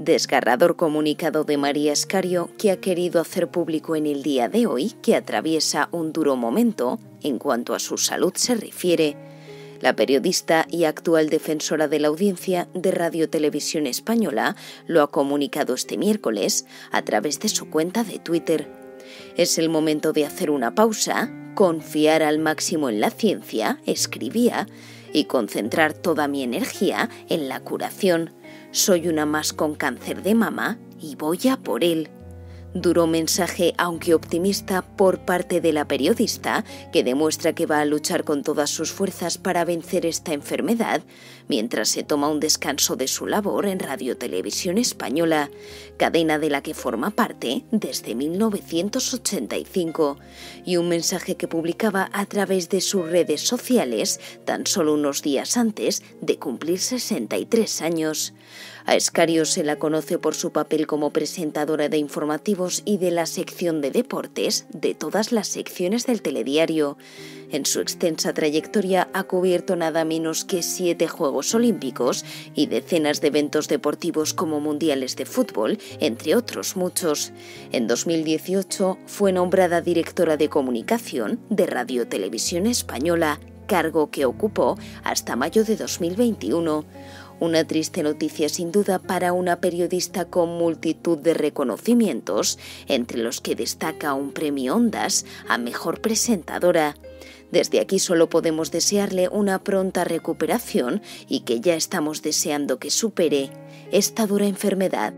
Desgarrador comunicado de María Escario que ha querido hacer público en el día de hoy que atraviesa un duro momento en cuanto a su salud se refiere. La periodista y actual defensora de la audiencia de Radio Televisión Española lo ha comunicado este miércoles a través de su cuenta de Twitter. Es el momento de hacer una pausa, confiar al máximo en la ciencia, escribía, y concentrar toda mi energía en la curación soy una más con cáncer de mama y voy a por él. Duro mensaje, aunque optimista, por parte de la periodista, que demuestra que va a luchar con todas sus fuerzas para vencer esta enfermedad, mientras se toma un descanso de su labor en Radio Televisión Española, cadena de la que forma parte desde 1985, y un mensaje que publicaba a través de sus redes sociales tan solo unos días antes de cumplir 63 años. A Escario se la conoce por su papel como presentadora de informativos y de la sección de deportes de todas las secciones del telediario. En su extensa trayectoria ha cubierto nada menos que siete Juegos Olímpicos y decenas de eventos deportivos como mundiales de fútbol, entre otros muchos. En 2018 fue nombrada directora de comunicación de Radio Televisión Española, cargo que ocupó hasta mayo de 2021. Una triste noticia sin duda para una periodista con multitud de reconocimientos, entre los que destaca un premio Ondas a Mejor Presentadora. Desde aquí solo podemos desearle una pronta recuperación y que ya estamos deseando que supere esta dura enfermedad.